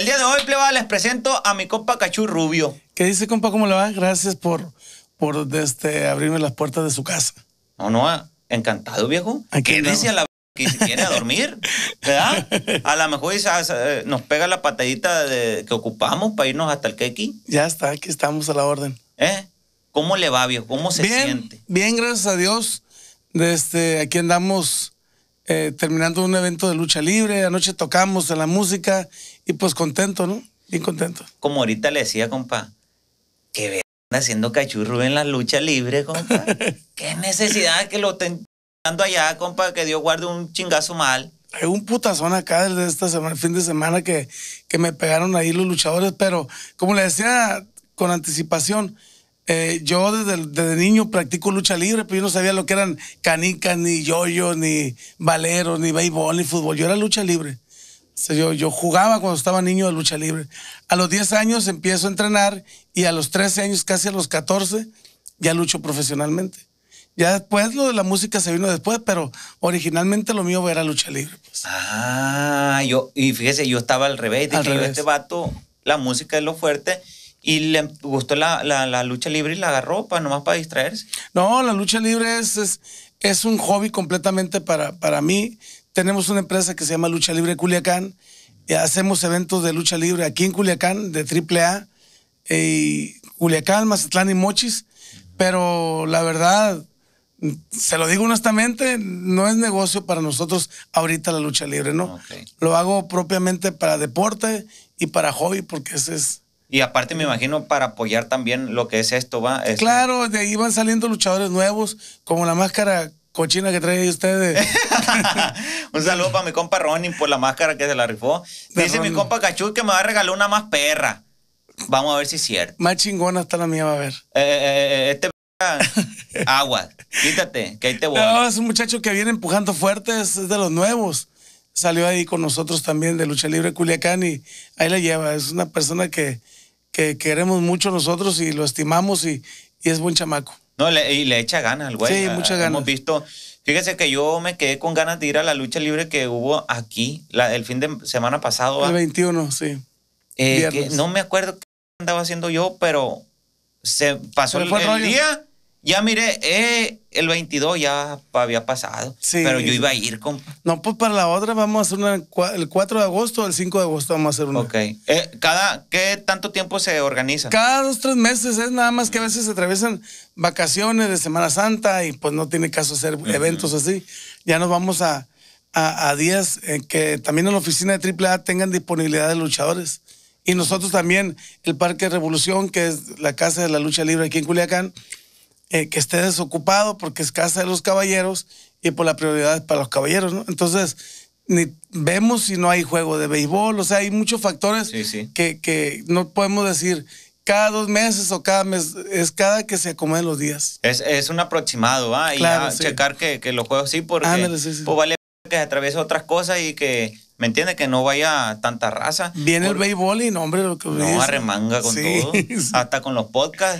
El día de hoy, pleba, les presento a mi compa Cachú Rubio. ¿Qué dice, compa? ¿Cómo le va? Gracias por, por este, abrirme las puertas de su casa. No, no, encantado, viejo. ¿Qué dice a la que se quiere a dormir? ¿Verdad? A lo mejor ah, eh, nos pega la patadita de, que ocupamos para irnos hasta el Keki. Ya está, aquí estamos a la orden. ¿Eh? ¿Cómo le va, viejo? ¿Cómo se bien, siente? bien, gracias a Dios. Este, aquí andamos eh, terminando un evento de lucha libre. Anoche tocamos en la música y pues contento, ¿no? Bien contento. Como ahorita le decía, compa, que ve anda haciendo cachurro en la lucha libre, compa. ¿Qué necesidad que lo estén dando allá, compa, que Dios guarde un chingazo mal? Hay un putazón acá desde esta semana, fin de semana que, que me pegaron ahí los luchadores, pero como le decía con anticipación, eh, yo desde, desde niño practico lucha libre, pero yo no sabía lo que eran canicas, ni yoyo, ni valero, ni béisbol, ni fútbol. Yo era lucha libre. O sea, yo, yo jugaba cuando estaba niño de lucha libre. A los 10 años empiezo a entrenar y a los 13 años, casi a los 14, ya lucho profesionalmente. Ya después lo de la música se vino después, pero originalmente lo mío era lucha libre. pues. Ah, yo, y fíjese, yo estaba al revés. Dije, Al yo, revés. este vato, la música es lo fuerte. Y le gustó la, la, la lucha libre y la agarró para nomás para distraerse. No, la lucha libre es, es, es un hobby completamente para, para mí. Tenemos una empresa que se llama Lucha Libre Culiacán. y hacemos eventos de lucha libre aquí en Culiacán, de AAA, y Culiacán, Mazatlán y Mochis. Pero la verdad, se lo digo honestamente, no es negocio para nosotros ahorita la lucha libre, ¿no? Ok. Lo hago propiamente para deporte y para hobby, porque ese es... Y aparte me imagino para apoyar también lo que es esto, ¿va? Es- Claro, de ahí van saliendo luchadores nuevos, como la máscara cochina que trae usted de... Un saludo para mi compa Ronnie por la máscara que se la rifó. Dice mi compa Cachú que me va a regalar una más perra. Vamos a ver si es cierto. Más chingona está la mía, va a ver. Eh, eh, eh, este agua, quítate, que ahí te voy. No, es un muchacho que viene empujando fuerte, es, es de los nuevos. Salió ahí con nosotros también de Lucha Libre Culiacán y ahí la lleva. Es una persona que, que queremos mucho nosotros y lo estimamos y, y es buen chamaco. No, le, y le echa ganas al güey. Sí, muchas ganas. Hemos visto. Fíjese que yo me quedé con ganas de ir a la lucha libre que hubo aquí la- el fin de semana pasado. El 21, sí. Eh, que no me acuerdo qué andaba haciendo yo, pero se pasó Se el, día. Ya miré, eh, el 22 ya había pasado. Sí. Pero yo iba a ir, compa. No, pues para la otra vamos a hacer una el 4 de agosto, el 5 de agosto vamos a hacer una. Ok. Eh, cada, ¿Qué tanto tiempo se organiza? Cada dos, tres meses es nada más que a veces se atraviesan vacaciones de Semana Santa y pues no tiene caso hacer eventos así. Ya nos vamos a, a, a días en que también en la oficina de AAA tengan disponibilidad de luchadores. Y nosotros también, el Parque Revolución, que es la casa de la lucha libre aquí en Culiacán, eh, que esté desocupado porque es casa de los caballeros y por la prioridad es para los caballeros, ¿no? Entonces, ni vemos si no hay juego de béisbol, o sea, hay muchos factores Sí, sí. Que, que no podemos decir cada dos meses o cada mes, es cada que se acomoden los días. Es, es un aproximado, ¿va? Y Claro, ya sí. checar que, que los juegos sí, porque Ándale, sí, sí. pues vale que se atraviese otras cosas y que, ¿me entiende? Que no vaya tanta raza. Viene el Por- béisbol y no, hombre, lo que No, dice. arremanga con todo. Hasta con los podcasts.